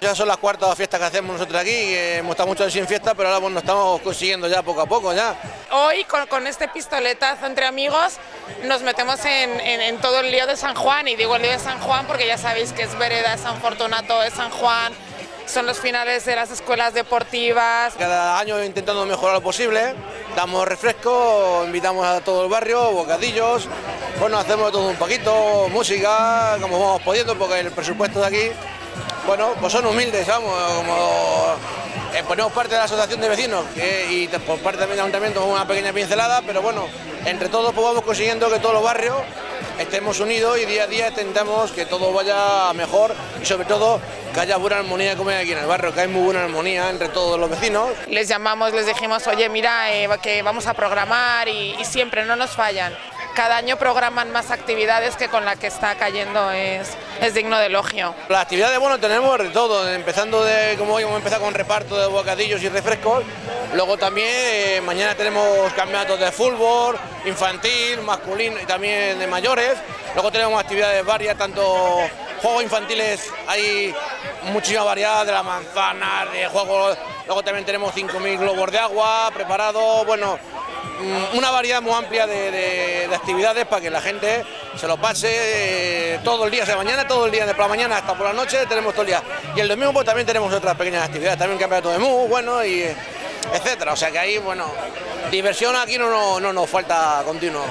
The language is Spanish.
Ya son las cuartas fiestas que hacemos nosotros aquí, hemos estado mucho sin fiesta, pero ahora bueno, estamos consiguiendo ya poco a poco ya. Hoy con, con este pistoletazo entre amigos nos metemos en, en- en todo el lío de San Juan y digo el lío de San Juan porque ya sabéis que es Vereda, es San Fortunato, es San Juan, son los finales de las escuelas deportivas. Cada año intentando mejorar lo posible, damos refrescos, invitamos a todo el barrio, bocadillos, bueno, hacemos todo un poquito, música, como vamos pudiendo, porque el presupuesto de aquí, bueno, pues son humildes, vamos, como eh, ponemos parte de la asociación de vecinos que- y por parte también del ayuntamiento una pequeña pincelada, pero bueno, entre todos pues vamos consiguiendo que todos los barrios estemos unidos y día a día intentamos que todo vaya mejor y sobre todo que haya buena armonía como hay aquí en el barrio, que hay muy buena armonía entre todos los vecinos. Les llamamos, les dijimos, oye, mira, eh, que vamos a programar y, y siempre no nos fallan. Cada año programan más actividades que con la que está cayendo es, digno de elogio. Las actividades, bueno, tenemos de todo, empezando de, como hoy hemos empezado con reparto de bocadillos y refrescos, luego también eh, mañana tenemos campeonatos de fútbol, infantil, masculino y también de mayores, luego tenemos actividades varias, tanto juegos infantiles, hay muchísima variedad de la manzana, de juegos, luego también tenemos 5.000 globos de agua preparados, bueno, una variedad muy amplia de, de- de actividades para que la gente se lo pase eh, todo el día, o sea, mañana todo el día, de por la mañana hasta por la noche tenemos todo el día. Y el domingo pues, también tenemos otras pequeñas actividades, también campeonato de MU, bueno, y etcétera. O sea que ahí, bueno, diversión aquí no, no, no nos falta continuo.